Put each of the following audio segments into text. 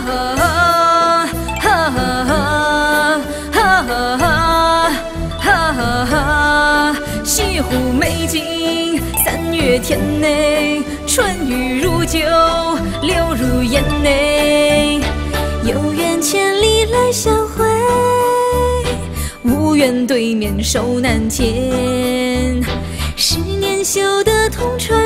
哈哈哈哈哈哈！西湖美景，三月天内，春雨如酒，流入眼内。有缘千里来相会，无缘对面手难牵。十年修得同船，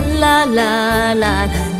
啦啦啦啦啦。